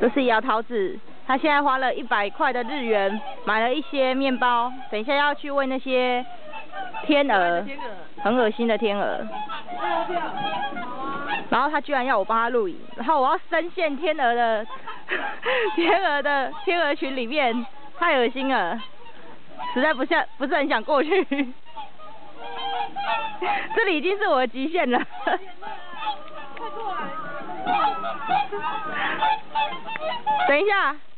这是姚桃子，他现在花了一百块的日元买了一些面包，等一下要去喂那些天鹅，很恶心的天鹅。然后他居然要我帮他录影，然后我要深陷天鹅的 天鹅的天鹅群里面，太恶心了，实在不想不是很想过去。这里已经是我的极限了。等一下。